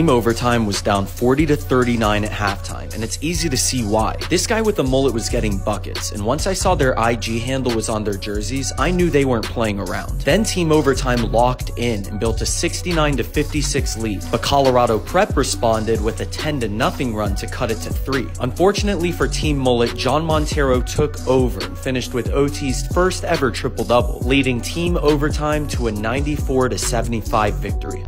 Team Overtime was down 40 to 39 at halftime, and it's easy to see why. This guy with the mullet was getting buckets, and once I saw their IG handle was on their jerseys, I knew they weren't playing around. Then Team Overtime locked in and built a 69 to 56 lead, but Colorado Prep responded with a 10 to nothing run to cut it to 3. Unfortunately for Team Mullet, Jean Montero took over and finished with OT's first ever triple-double, leading Team Overtime to a 94 to 75 victory.